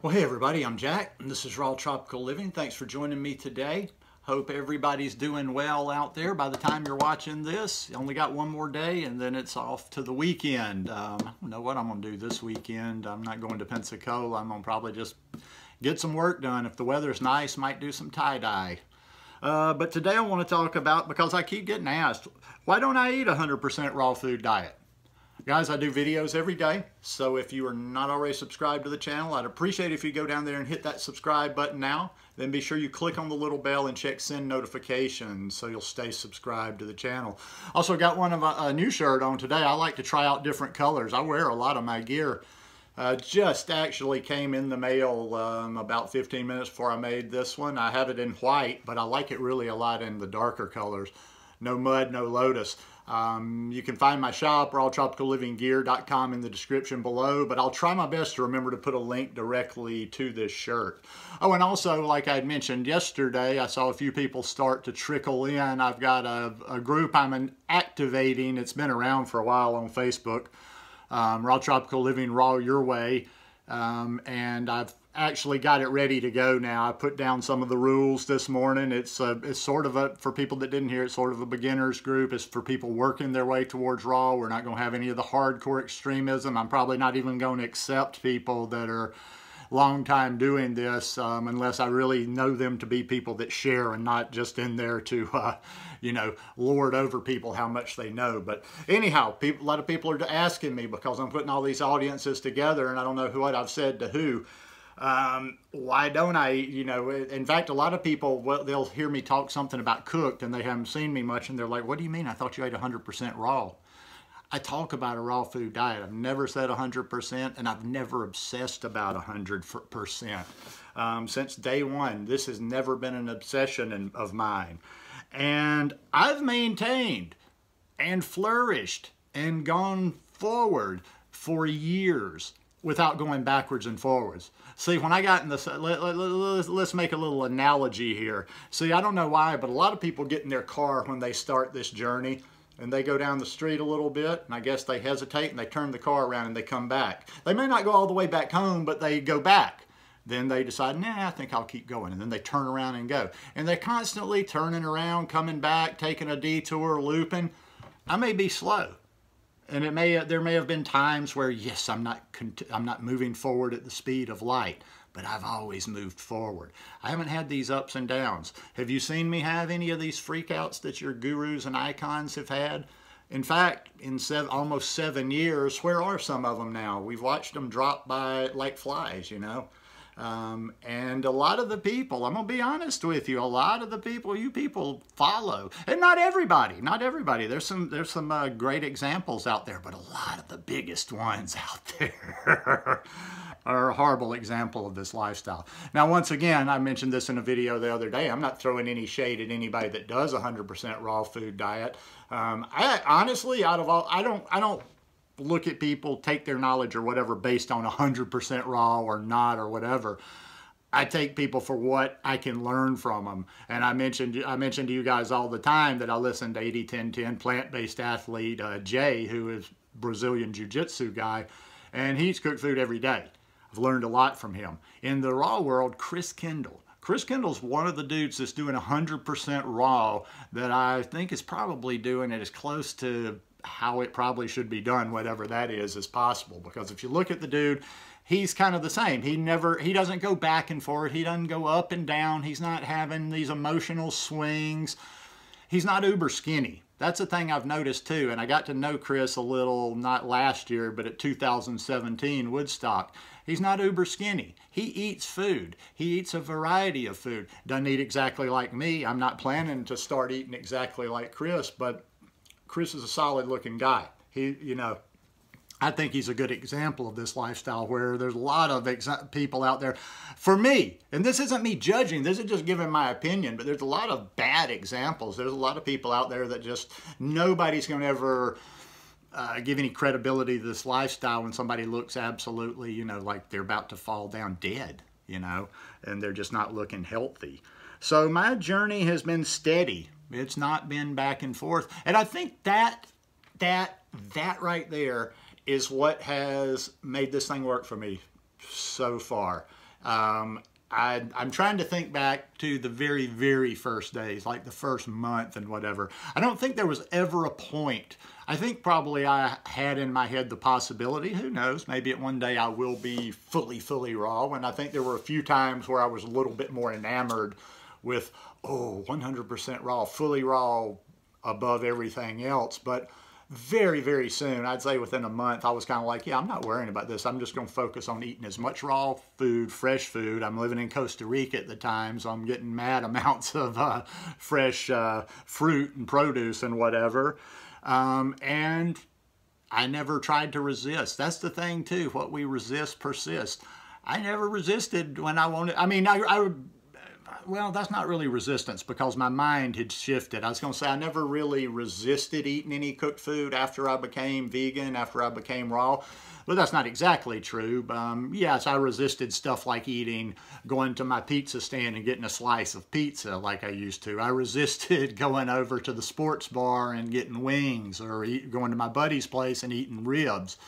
Well, hey everybody, I'm Jack, and this is Raw Tropical Living. Thanks for joining me today. Hope everybody's doing well out there. By the time you're watching this, only got one more day, and then it's off to the weekend. Um, I know what I'm going to do this weekend. I'm not going to Pensacola. I'm going to probably just get some work done. If the weather's nice, might do some tie-dye. Uh, but today I want to talk about, because I keep getting asked, why don't I eat a 100% raw food diet? Guys, I do videos every day, so if you are not already subscribed to the channel, I'd appreciate if you go down there and hit that subscribe button now. Then be sure you click on the little bell and check send notifications so you'll stay subscribed to the channel. Also got one of a, a new shirt on today. I like to try out different colors. I wear a lot of my gear. Uh, just actually came in the mail um, about 15 minutes before I made this one. I have it in white, but I like it really a lot in the darker colors. No mud, no lotus. Um, you can find my shop, rawtropicallivinggear.com in the description below, but I'll try my best to remember to put a link directly to this shirt. Oh, and also, like I had mentioned yesterday, I saw a few people start to trickle in. I've got a, a group I'm activating. It's been around for a while on Facebook, um, Raw Tropical Living Raw Your Way. Um, and I've actually got it ready to go now. I put down some of the rules this morning. It's a, it's sort of a, for people that didn't hear, it's sort of a beginner's group. It's for people working their way towards Raw. We're not going to have any of the hardcore extremism. I'm probably not even going to accept people that are long time doing this um, unless I really know them to be people that share and not just in there to, uh, you know, lord over people how much they know. But anyhow, people, a lot of people are asking me because I'm putting all these audiences together and I don't know what I've said to who. Um, why don't I, you know, in fact, a lot of people, well, they'll hear me talk something about cooked and they haven't seen me much and they're like, what do you mean? I thought you ate 100% raw. I talk about a raw food diet. I've never said 100% and I've never obsessed about 100%. Um, since day one, this has never been an obsession in, of mine. And I've maintained and flourished and gone forward for years without going backwards and forwards. See, when I got in this, let, let, let, let's make a little analogy here. See, I don't know why, but a lot of people get in their car when they start this journey and they go down the street a little bit and I guess they hesitate and they turn the car around and they come back. They may not go all the way back home, but they go back. Then they decide, nah, I think I'll keep going. And then they turn around and go. And they're constantly turning around, coming back, taking a detour, looping. I may be slow and it may there may have been times where yes i'm not i'm not moving forward at the speed of light but i've always moved forward. I haven't had these ups and downs. Have you seen me have any of these freakouts that your gurus and icons have had? In fact in seven, almost seven years where are some of them now? We've watched them drop by like flies you know um, and a lot of the people, I'm going to be honest with you, a lot of the people you people follow, and not everybody, not everybody. There's some, there's some uh, great examples out there, but a lot of the biggest ones out there are a horrible example of this lifestyle. Now, once again, I mentioned this in a video the other day. I'm not throwing any shade at anybody that does a 100% raw food diet. Um, I honestly, out of all, I don't, I don't look at people, take their knowledge or whatever based on 100% raw or not or whatever. I take people for what I can learn from them. And I mentioned I mentioned to you guys all the time that I listen to 80-10-10 plant-based athlete uh, Jay, who is Brazilian Jiu-Jitsu guy, and he's cooked food every day. I've learned a lot from him. In the raw world, Chris Kendall. Chris Kendall's one of the dudes that's doing 100% raw that I think is probably doing it as close to how it probably should be done, whatever that is, as possible. Because if you look at the dude, he's kind of the same. He never, he doesn't go back and forth. He doesn't go up and down. He's not having these emotional swings. He's not uber skinny. That's a thing I've noticed too. And I got to know Chris a little, not last year, but at 2017 Woodstock. He's not uber skinny. He eats food. He eats a variety of food. Doesn't eat exactly like me. I'm not planning to start eating exactly like Chris, but Chris is a solid looking guy. He, you know, I think he's a good example of this lifestyle where there's a lot of people out there. For me, and this isn't me judging, this is just giving my opinion, but there's a lot of bad examples. There's a lot of people out there that just nobody's going to ever uh, give any credibility to this lifestyle when somebody looks absolutely, you know, like they're about to fall down dead, you know, and they're just not looking healthy. So my journey has been steady it's not been back and forth. And I think that, that, that right there is what has made this thing work for me so far. Um, I, I'm trying to think back to the very, very first days, like the first month and whatever. I don't think there was ever a point. I think probably I had in my head the possibility, who knows, maybe at one day I will be fully, fully raw. And I think there were a few times where I was a little bit more enamored with, oh, 100% raw, fully raw above everything else. But very, very soon, I'd say within a month, I was kind of like, yeah, I'm not worrying about this. I'm just going to focus on eating as much raw food, fresh food. I'm living in Costa Rica at the time, so I'm getting mad amounts of uh, fresh uh, fruit and produce and whatever. Um, and I never tried to resist. That's the thing, too. What we resist persists. I never resisted when I wanted, I mean, I, I well, that's not really resistance because my mind had shifted. I was going to say I never really resisted eating any cooked food after I became vegan, after I became raw. But that's not exactly true. Um, yes, I resisted stuff like eating, going to my pizza stand and getting a slice of pizza like I used to. I resisted going over to the sports bar and getting wings or eat, going to my buddy's place and eating ribs.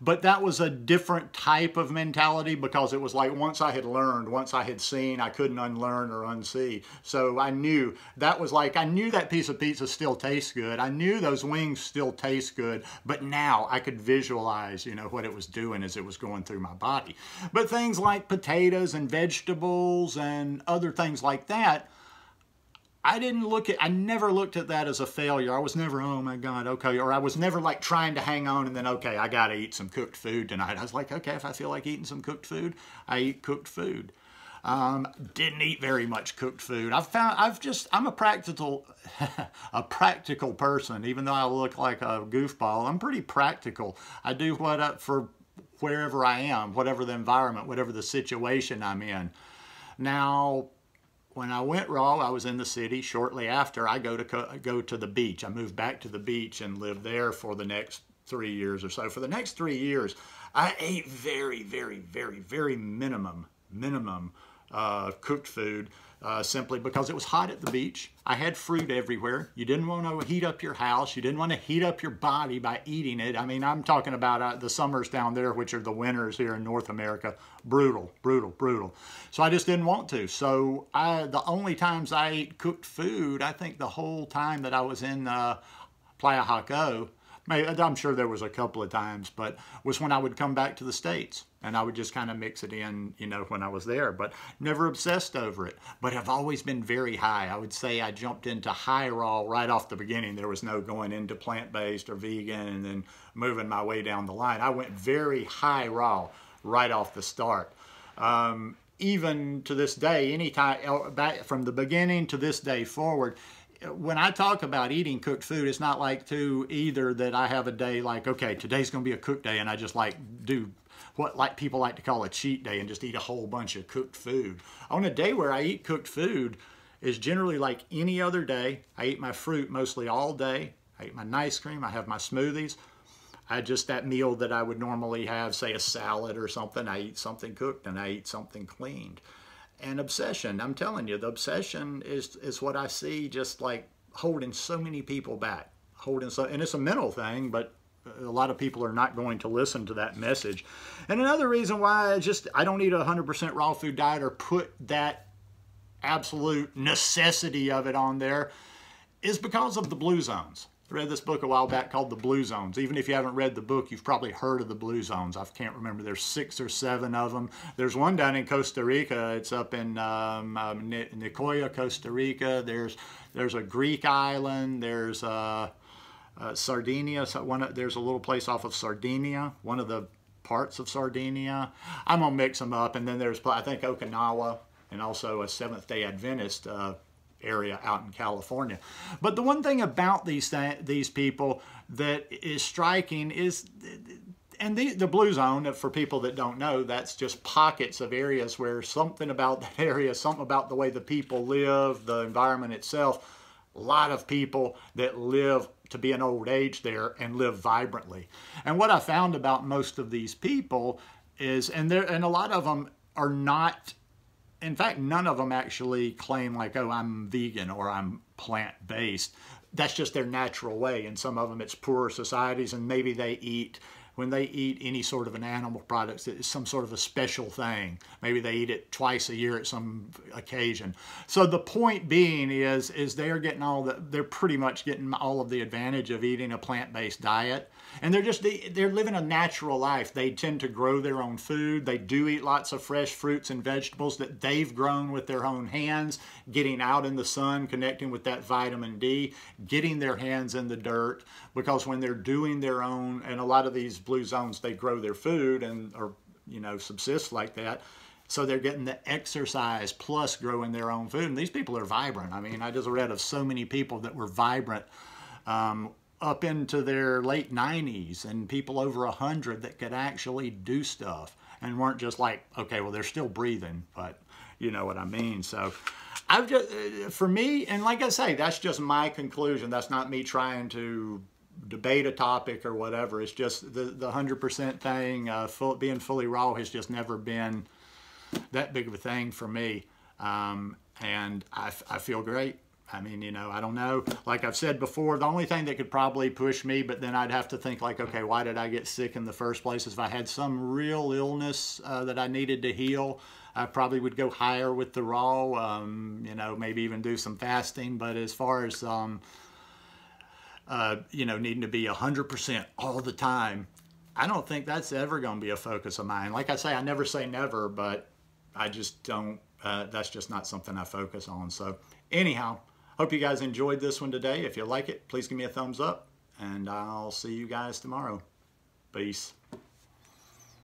But that was a different type of mentality because it was like once I had learned, once I had seen, I couldn't unlearn or unsee. So I knew that was like, I knew that piece of pizza still tastes good. I knew those wings still taste good, but now I could visualize, you know, what it was doing as it was going through my body. But things like potatoes and vegetables and other things like that, I didn't look at, I never looked at that as a failure. I was never, oh my God, okay. Or I was never like trying to hang on and then, okay, I got to eat some cooked food tonight. I was like, okay, if I feel like eating some cooked food, I eat cooked food. Um, didn't eat very much cooked food. I've found, I've just, I'm a practical, a practical person, even though I look like a goofball. I'm pretty practical. I do what for wherever I am, whatever the environment, whatever the situation I'm in. Now, when I went raw, I was in the city. Shortly after, I go to go to the beach. I moved back to the beach and lived there for the next three years or so. For the next three years, I ate very, very, very, very minimum, minimum uh, cooked food uh, simply because it was hot at the beach. I had fruit everywhere. You didn't want to heat up your house. You didn't want to heat up your body by eating it. I mean, I'm talking about uh, the summers down there, which are the winters here in North America. Brutal, brutal, brutal. So I just didn't want to. So I, the only times I ate cooked food, I think the whole time that I was in uh, Playa Jaco, I'm sure there was a couple of times, but was when I would come back to the States and I would just kind of mix it in, you know, when I was there, but never obsessed over it. But I've always been very high. I would say I jumped into high raw right off the beginning. There was no going into plant-based or vegan and then moving my way down the line. I went very high raw right off the start. Um, even to this day, anytime uh, back from the beginning to this day forward, when I talk about eating cooked food, it's not like to either that I have a day like, okay, today's going to be a cooked day and I just like do what like people like to call a cheat day and just eat a whole bunch of cooked food. On a day where I eat cooked food is generally like any other day. I eat my fruit mostly all day. I eat my ice cream. I have my smoothies. I just that meal that I would normally have, say a salad or something, I eat something cooked and I eat something cleaned and obsession. I'm telling you, the obsession is is what I see just like holding so many people back, holding so, and it's a mental thing, but a lot of people are not going to listen to that message. And another reason why I just I don't eat a 100% raw food diet or put that absolute necessity of it on there is because of the blue zones. Read this book a while back called The Blue Zones. Even if you haven't read the book, you've probably heard of the Blue Zones. I can't remember. There's six or seven of them. There's one down in Costa Rica. It's up in um, um, Nicoya, Costa Rica. There's there's a Greek island. There's uh, uh, Sardinia. So one, there's a little place off of Sardinia. One of the parts of Sardinia. I'm gonna mix them up. And then there's I think Okinawa and also a Seventh Day Adventist. Uh, area out in California. But the one thing about these these people that is striking is and the, the blue zone, uh, for people that don't know, that's just pockets of areas where something about that area, something about the way the people live, the environment itself, a lot of people that live to be an old age there and live vibrantly. And what I found about most of these people is, and there, and a lot of them are not in fact, none of them actually claim like, oh, I'm vegan or I'm plant-based. That's just their natural way. And some of them, it's poorer societies and maybe they eat when they eat any sort of an animal product, it's some sort of a special thing. Maybe they eat it twice a year at some occasion. So the point being is, is they're getting all the, they're pretty much getting all of the advantage of eating a plant-based diet. And they're just, they're living a natural life. They tend to grow their own food. They do eat lots of fresh fruits and vegetables that they've grown with their own hands, getting out in the sun, connecting with that vitamin D, getting their hands in the dirt, because when they're doing their own, and a lot of these blue zones, they grow their food and or you know subsist like that. So they're getting the exercise plus growing their own food. And these people are vibrant. I mean, I just read of so many people that were vibrant um, up into their late 90s and people over 100 that could actually do stuff and weren't just like, okay, well, they're still breathing, but you know what I mean. So I've just, uh, for me, and like I say, that's just my conclusion. That's not me trying to debate a topic or whatever. It's just the the hundred percent thing. Uh, full, being fully raw has just never been that big of a thing for me, um, and I, I feel great. I mean, you know, I don't know. Like I've said before, the only thing that could probably push me, but then I'd have to think like, okay, why did I get sick in the first place? If I had some real illness uh, that I needed to heal, I probably would go higher with the raw. Um, you know, maybe even do some fasting. But as far as um, uh, you know, needing to be 100% all the time, I don't think that's ever going to be a focus of mine. Like I say, I never say never, but I just don't, uh, that's just not something I focus on. So anyhow, hope you guys enjoyed this one today. If you like it, please give me a thumbs up and I'll see you guys tomorrow. Peace.